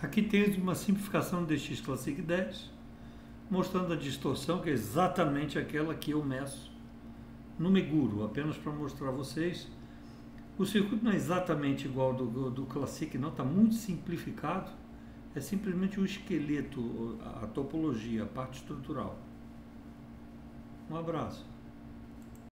Aqui temos uma simplificação do DX Classic 10, mostrando a distorção, que é exatamente aquela que eu meço no Meguro, apenas para mostrar a vocês. O circuito não é exatamente igual ao do, do Classic, não, está muito simplificado. É simplesmente o esqueleto, a topologia, a parte estrutural. Um abraço.